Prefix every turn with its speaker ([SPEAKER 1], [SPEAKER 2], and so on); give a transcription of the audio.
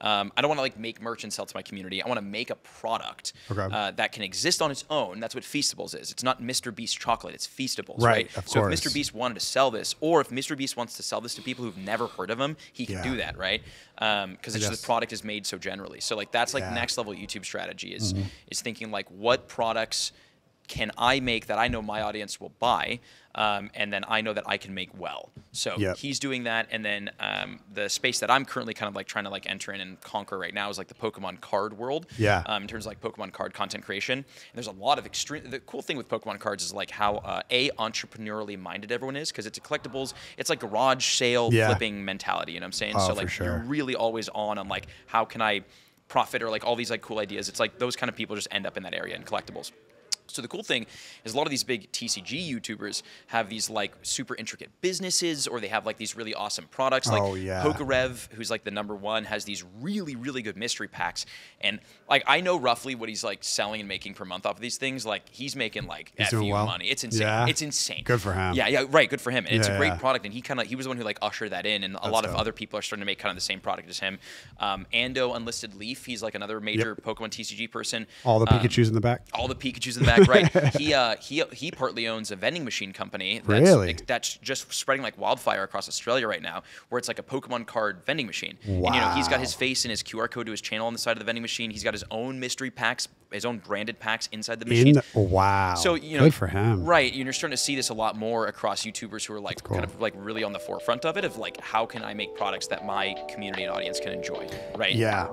[SPEAKER 1] um, I don't want to like make merch and sell to my community. I want to make a product
[SPEAKER 2] Okay.
[SPEAKER 1] uh, that can exist on its own. That's what Feastables is. It's not Mr. Beast chocolate. It's Feastables,
[SPEAKER 2] Right,
[SPEAKER 1] right? so
[SPEAKER 2] course.
[SPEAKER 1] if Mr. Beast wanted to sell this, or if Mr. Beast wants to sell this to people who've never heard of him, he can
[SPEAKER 2] Yeah.
[SPEAKER 1] do that, right? Because it's just the product is made so generally. So like that's like
[SPEAKER 2] Yeah. Mm-hmm.
[SPEAKER 1] next level YouTube strategy is is thinking like what products can I make that I know my audience will buy, um, and then I know that I can make well. So
[SPEAKER 2] Yep.
[SPEAKER 1] he's doing that, and then um, the space that I'm currently kind of like trying to like enter in and conquer right now is like the Pokemon card world.
[SPEAKER 2] Yeah.
[SPEAKER 1] Um, in terms of like Pokemon card content creation, and there's a lot of extreme. The cool thing with Pokemon cards is like how uh, a entrepreneurially minded everyone is because it's a collectibles. It's like garage sale
[SPEAKER 2] Yeah.
[SPEAKER 1] flipping mentality. You know what I'm saying?
[SPEAKER 2] Oh,
[SPEAKER 1] so like
[SPEAKER 2] sure.
[SPEAKER 1] you're really always on on like how can I profit or like all these like cool ideas. It's like those kind of people just end up in that area in collectibles. So the cool thing is a lot of these big TCG YouTubers have these like super intricate businesses or they have like these really awesome products. Like
[SPEAKER 2] Oh, yeah.
[SPEAKER 1] Pokerev, who's like the number one, has these really, really good mystery packs. And like I know roughly what he's like selling and making per month off of these things. Like he's making like
[SPEAKER 2] He's well?
[SPEAKER 1] money. It's insane.
[SPEAKER 2] Yeah?
[SPEAKER 1] It's insane.
[SPEAKER 2] Good for him.
[SPEAKER 1] Yeah, yeah, right. Good for him. And it's a great
[SPEAKER 2] yeah.
[SPEAKER 1] product. And he kind of he was the one who like ushered that in. And a lot of
[SPEAKER 2] dope.
[SPEAKER 1] other people are starting to make kind of the same product as him. Um, Ando Unlisted Leaf, he's like another major Pokemon TCG person.
[SPEAKER 2] All the
[SPEAKER 1] Um,
[SPEAKER 2] Pikachu's in the back.
[SPEAKER 1] all the Pikachu's in the back, right? he uh, he he partly owns a vending machine company that's
[SPEAKER 2] Really?
[SPEAKER 1] that's just spreading like wildfire across Australia right now, where it's like a Pokemon card vending machine. And you know, he's got his face and his QR code to his channel on the side of the vending machine. He's got his own mystery packs, his own branded packs inside the
[SPEAKER 2] In
[SPEAKER 1] machine.
[SPEAKER 2] the, wow.
[SPEAKER 1] So you know,
[SPEAKER 2] good for him.
[SPEAKER 1] right? You're starting to see this a lot more across YouTubers who are like
[SPEAKER 2] cool.
[SPEAKER 1] kind of like really on the forefront of it, of like how can I make products that my community and audience can enjoy, right?
[SPEAKER 2] Yeah.